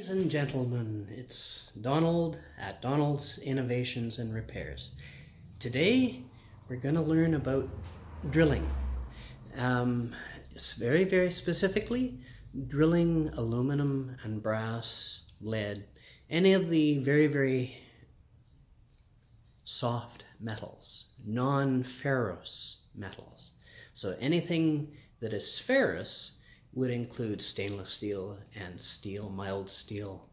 Ladies and gentlemen, it's Donald at Donald's Innovations and Repairs. Today we're going to learn about drilling. Um, it's very, very specifically drilling aluminum and brass, lead, any of the very, very soft metals, non ferrous metals. So anything that is ferrous would include stainless steel and steel, mild steel,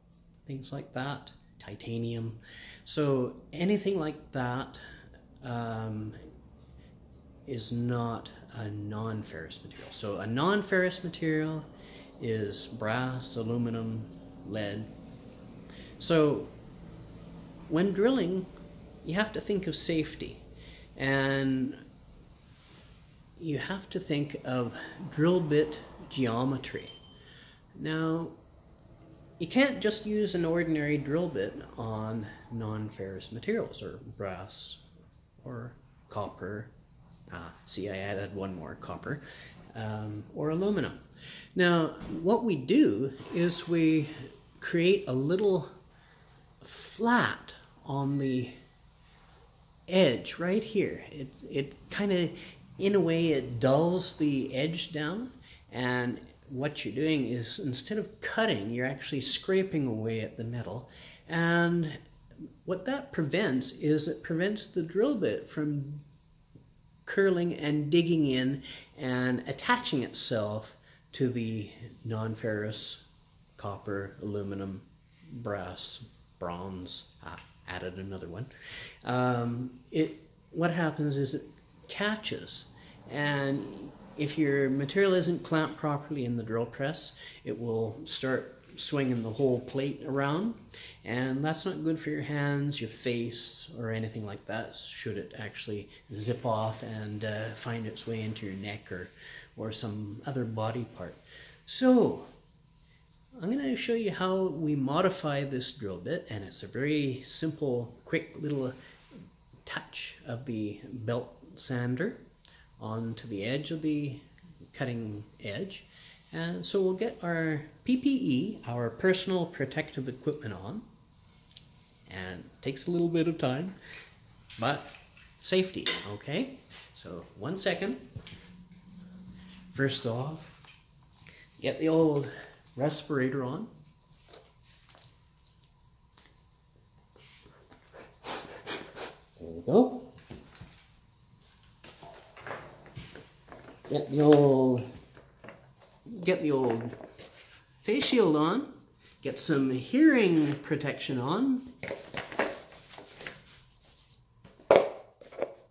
things like that, titanium. So anything like that um, is not a non-ferrous material. So a non-ferrous material is brass, aluminum, lead. So when drilling, you have to think of safety. And you have to think of drill bit geometry. Now, you can't just use an ordinary drill bit on non-ferrous materials or brass or copper. Ah, see, I added one more copper um, or aluminum. Now, what we do is we create a little flat on the edge right here. It, it kind of, in a way, it dulls the edge down and what you're doing is instead of cutting, you're actually scraping away at the metal. And what that prevents is it prevents the drill bit from curling and digging in and attaching itself to the non-ferrous copper, aluminum, brass, bronze, ah, added another one. Um, it, what happens is it catches and if your material isn't clamped properly in the drill press, it will start swinging the whole plate around and that's not good for your hands, your face, or anything like that should it actually zip off and uh, find its way into your neck or, or some other body part. So, I'm going to show you how we modify this drill bit and it's a very simple, quick little touch of the belt sander onto the edge of the cutting edge. And so we'll get our PPE, our personal protective equipment on. And it takes a little bit of time, but safety, okay? So one second. First off, get the old respirator on. There we go. Get the old get the old face shield on, get some hearing protection on.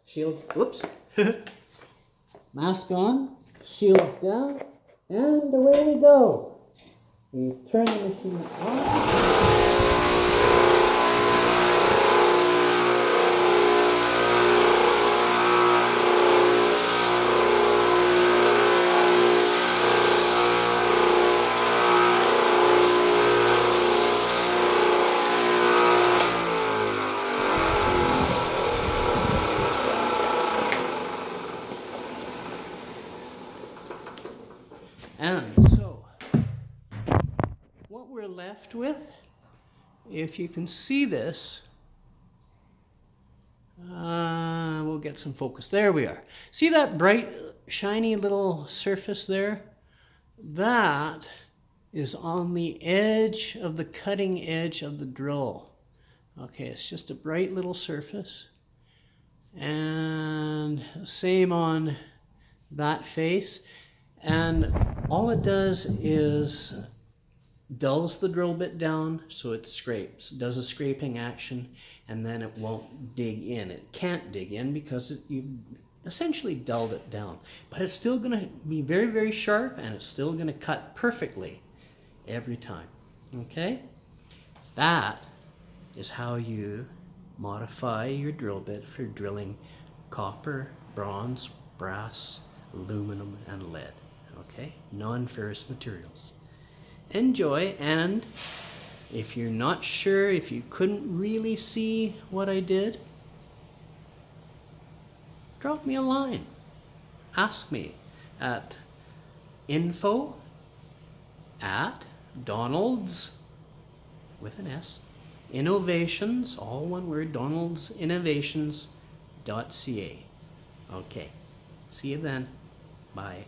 Shields, whoops. Mask on, shields down, and away we go. We turn the machine on. And so, what we're left with, if you can see this, uh, we'll get some focus. There we are. See that bright, shiny little surface there? That is on the edge of the cutting edge of the drill. Okay, it's just a bright little surface. And same on that face. And all it does is dulls the drill bit down so it scrapes, does a scraping action, and then it won't dig in. It can't dig in because it, you've essentially dulled it down. But it's still going to be very, very sharp and it's still going to cut perfectly every time. Okay? That is how you modify your drill bit for drilling copper, bronze, brass, aluminum, and lead okay? Non-ferrous materials. Enjoy, and if you're not sure, if you couldn't really see what I did, drop me a line. Ask me at info at donalds with an S, innovations, all one word, Donald's Innovations.ca. Okay. See you then. Bye.